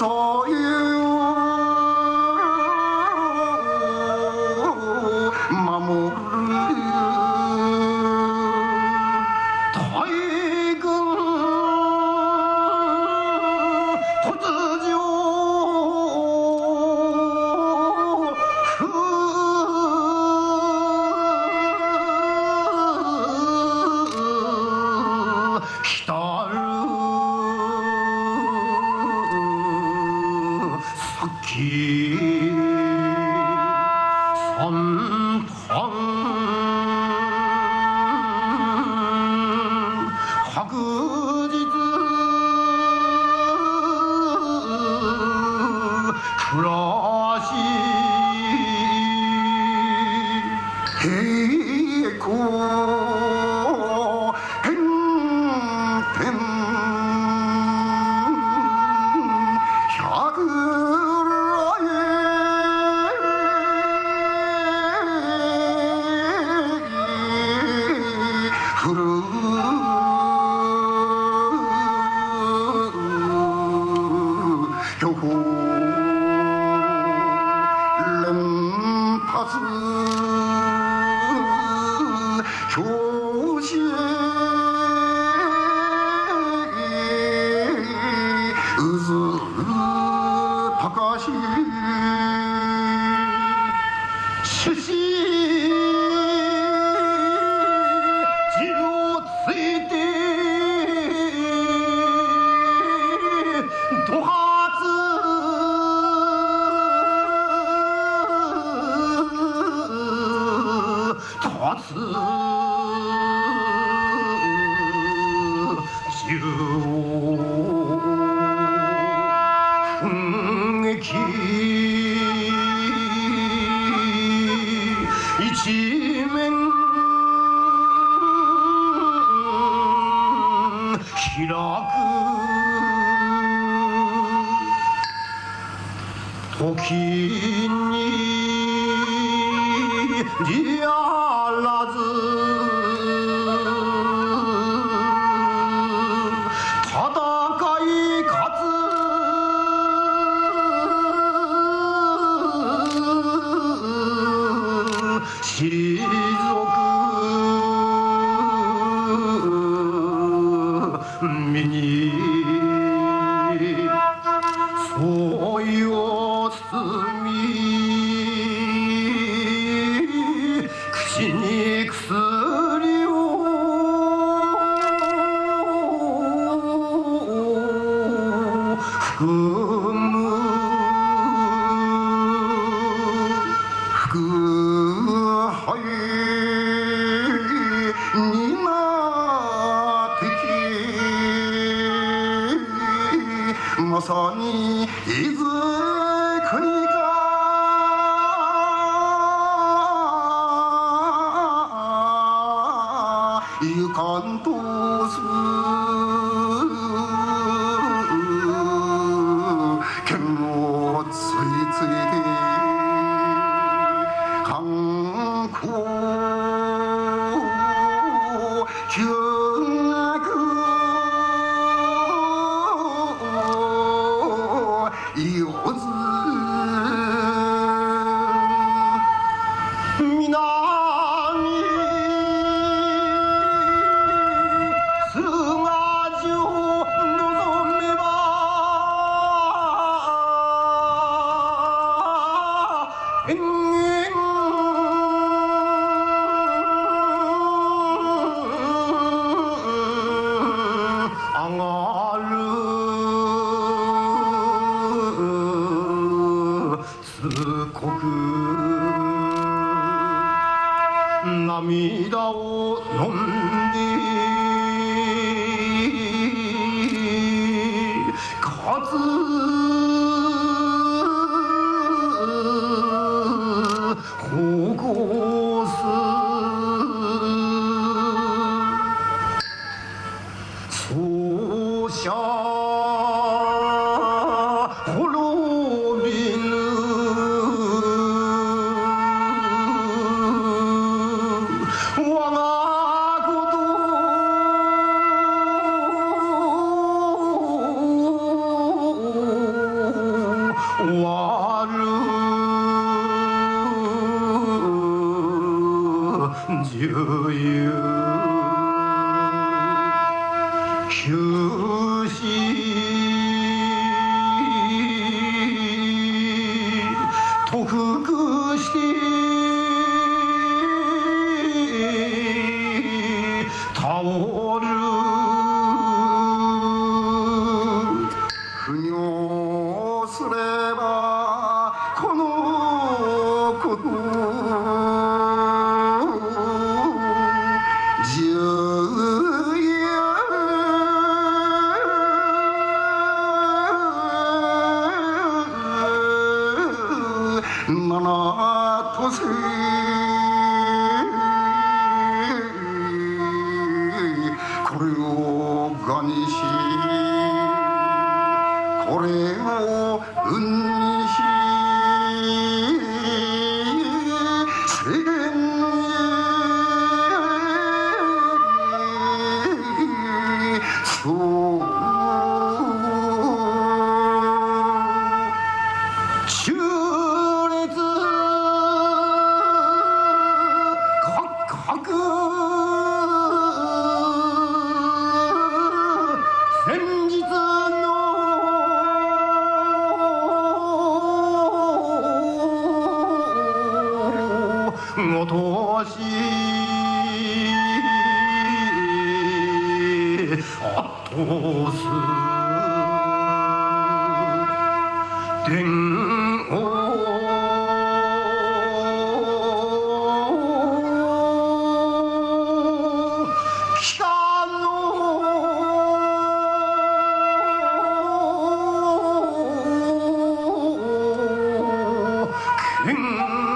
そう。暮らし朱子你啊，子。平蔵不朽。Junior Shoo! Mm-hmm.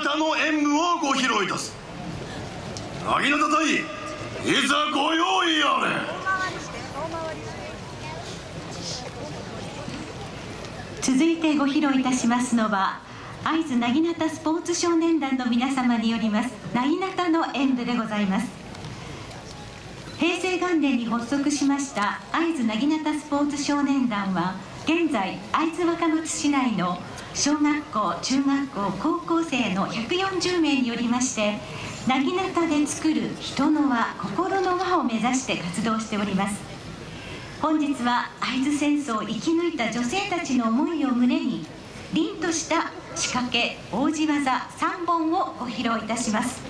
薙刀の演舞をご披露いたす。薙刀隊いざご用意あれ。続いてご披露いたしますのは会津なぎなたスポーツ少年団の皆様によりますなぎなたの演舞でございます。平成元年に発足しました会津なぎなたスポーツ少年団は現在会津若松市内の小学校中学校高校生の140名によりましてなぎなたで作る人の輪心の輪を目指して活動しております。本日は会津戦争を生き抜いた女性たちの思いを胸に凛とした仕掛け王子技3本をご披露いたします。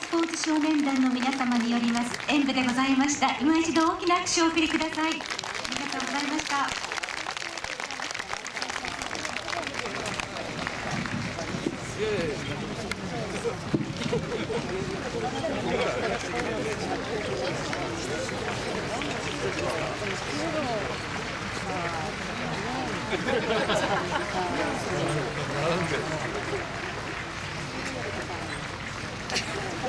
スポーツ少年団の皆様によります。演舞でございました。今一度大きな拍手をお送りください。ありがとうございました。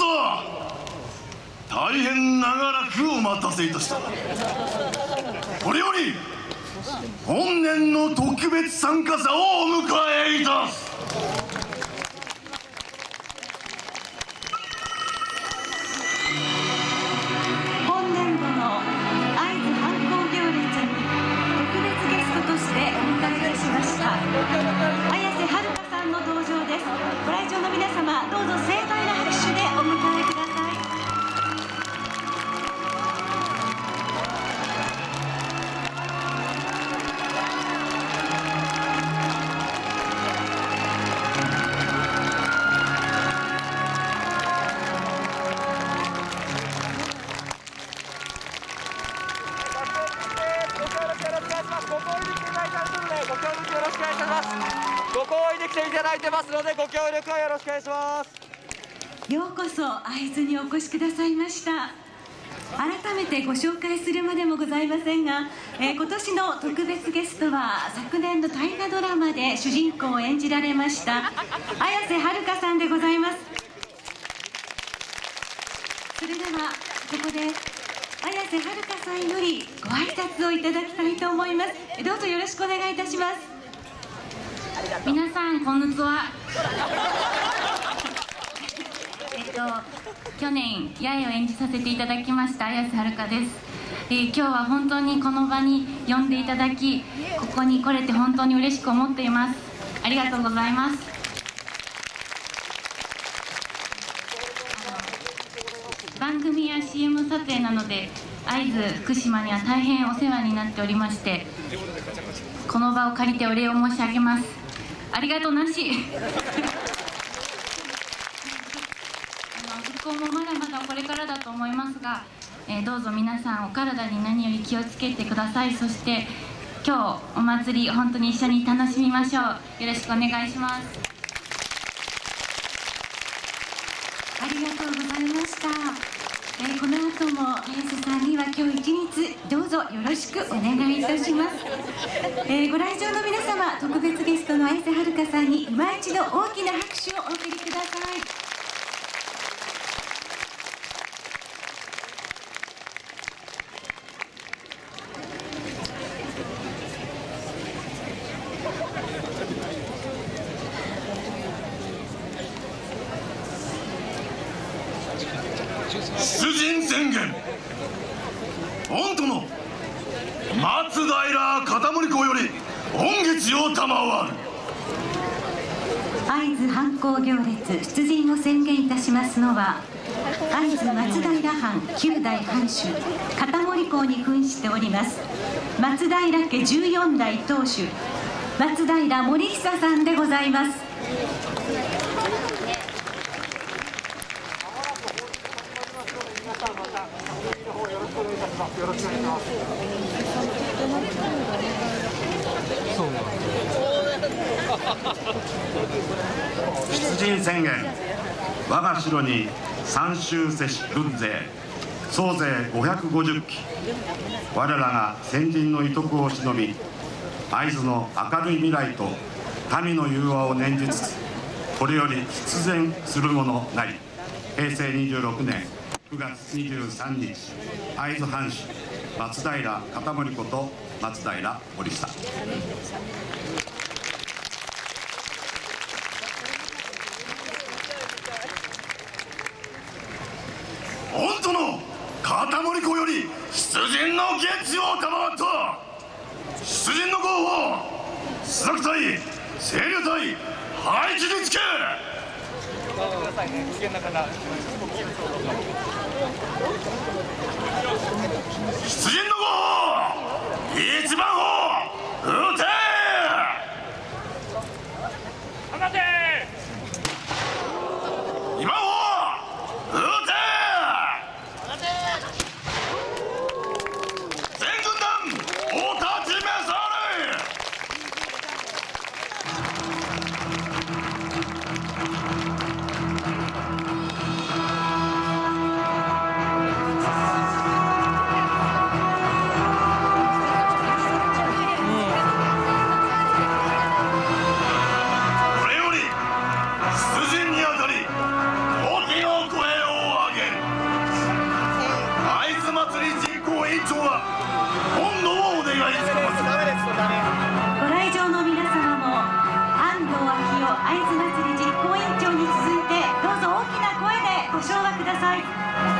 さ大変長らくお待たせいたした。これより本年の特別参加者をお迎えいたす。ろしくお願いします。ようこそ会津にお越しくださいました。改めてご紹介するまでもございませんが、えー今年の特別ゲストは昨年の大河ドラマで主人公を演じられました綾瀬はるかさんでございます。それではここで綾瀬はるかさんよりご挨拶をいただきたいと思います。えどうぞよろしくお願いいたします。皆さんこんにちはと去年八重を演じさせていただきました綾瀬はるかです、えー今日は本当にこの場に呼んでいただきここに来れて本当に嬉しく思っています。ありがとうございます。番組や CM 撮影なので会津福島には大変お世話になっておりましてこの場を借りてお礼を申し上げます。ありがとうなしあの復興もまだまだこれからだと思いますが、えーどうぞ皆さんお体に何より気をつけてくださいそして今日お祭り本当に一緒に楽しみましょうよろしくお願いしますありがとうございました。えーこの後も綾瀬さんには今日一日どうぞよろしくお願いいたします。えーご来場の皆様、特別ゲストの綾瀬はるかさんに今一度大きな拍手をお送りください。出陣宣言御殿松平片森公より恩月を賜る。会津藩行行列出陣を宣言いたしますのは会津松平藩9代藩主片森公に扮しております松平家14代当主松平森久さんでございます出陣宣言。我が城に三州瀬市軍勢。総勢550機我らが先人の遺徳を忍び会津の明るい未来と民の融和を念じつつこれより出陣するものなり平成26年9月23日会津藩主松平片森こと松平森下御殿片森公より出陣の月を賜った出陣の号を須作隊清流隊配置につけ出陣の号一番を撃ご唱和ください。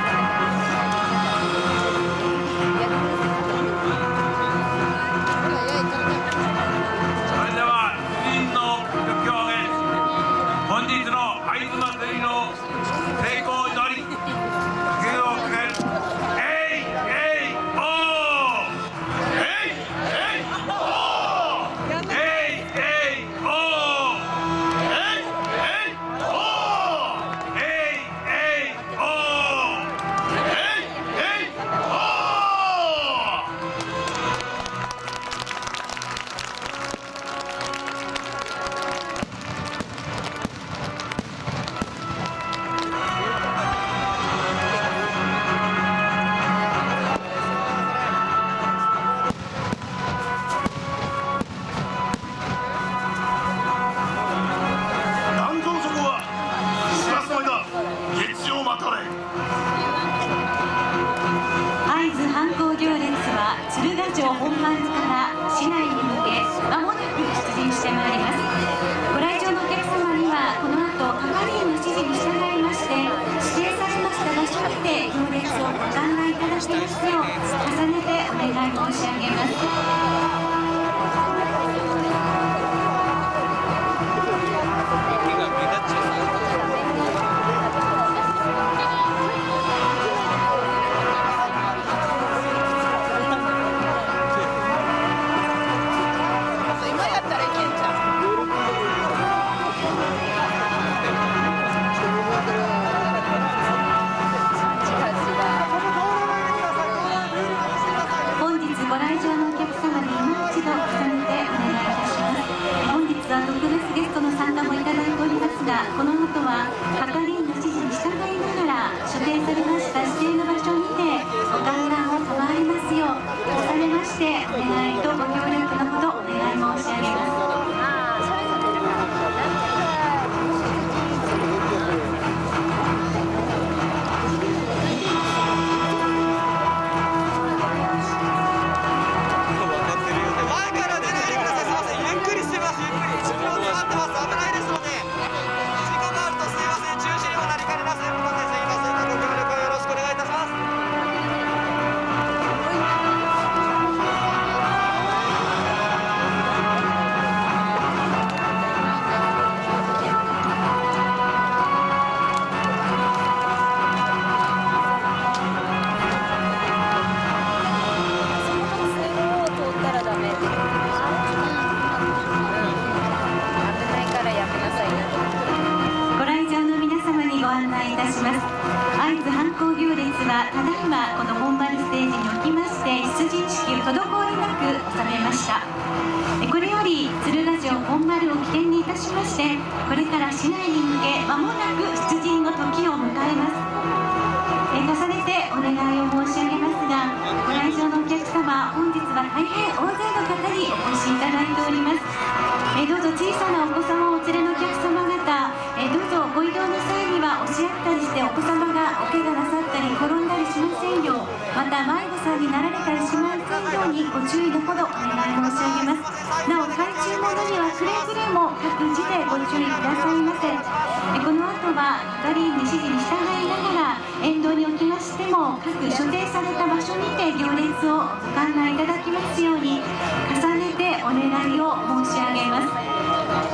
40を起点にいたしましてこれから市内に向け間もなく出陣の時を迎えます。え重ねてお願いを申し上げますがご来場のお客様本日は大変大勢の方にお越しいただいております。えどうぞ小さなお子様をお連れのお客様えどうぞご移動の際には押し合ったりしてお子様がお怪我なさったり転んだりしませんようまた迷子さんになられたりしませんようにご注意のほどお願い申し上げますなお懐中などにはくれぐれも各自でご注意くださいませえこの後は係員に指示に従いながら沿道におきましても各所定された場所にて行列をご案内いただきますように重ねてお願いを申し上げます。